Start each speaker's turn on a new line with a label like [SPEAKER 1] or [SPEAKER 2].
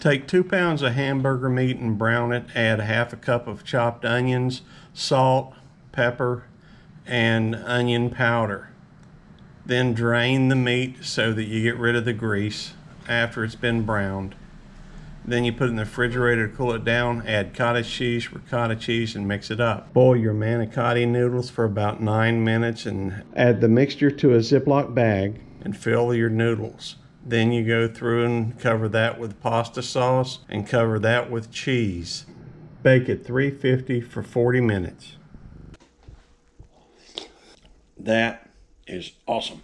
[SPEAKER 1] Take two pounds of hamburger meat and brown it. Add half a cup of chopped onions, salt, pepper, and onion powder. Then drain the meat so that you get rid of the grease after it's been browned. Then you put it in the refrigerator to cool it down. Add cottage cheese, ricotta cheese, and mix it up. Boil your manicotti noodles for about nine minutes and add the mixture to a Ziploc bag and fill your noodles. Then you go through and cover that with pasta sauce and cover that with cheese. Bake at 350 for 40 minutes. That is awesome.